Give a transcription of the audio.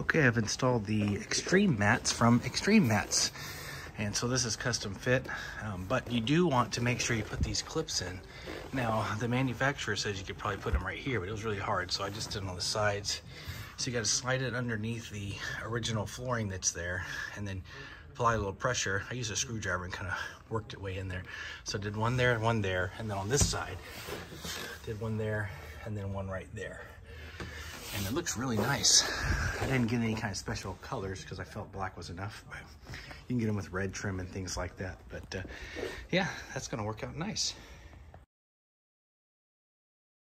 Okay, I've installed the Xtreme mats from Xtreme Mats. And so this is custom fit, um, but you do want to make sure you put these clips in. Now, the manufacturer says you could probably put them right here, but it was really hard, so I just did it on the sides. So you gotta slide it underneath the original flooring that's there, and then apply a little pressure. I used a screwdriver and kind of worked it way in there. So I did one there and one there, and then on this side, did one there, and then one right there and it looks really nice. I didn't get any kind of special colors because I felt black was enough, but you can get them with red trim and things like that. But uh, yeah, that's gonna work out nice.